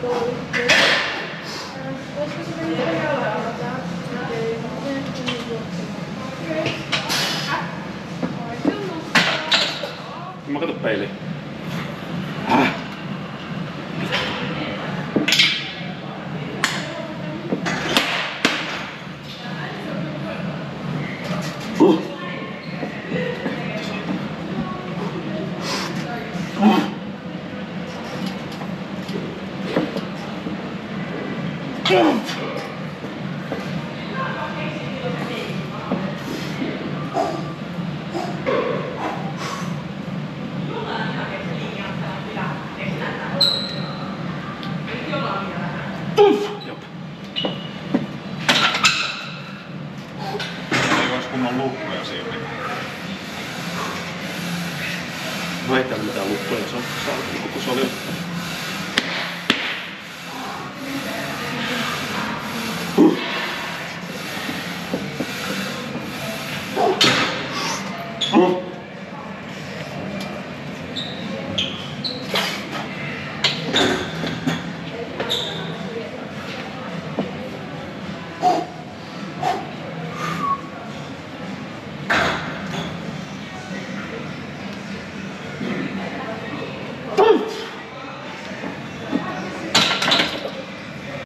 koulu. Olisiko se kato peiliin. Jop. Ei olisi kunnon lukkoja siinä. No ei täällä mitään lukkoja, se on salkun koko sali.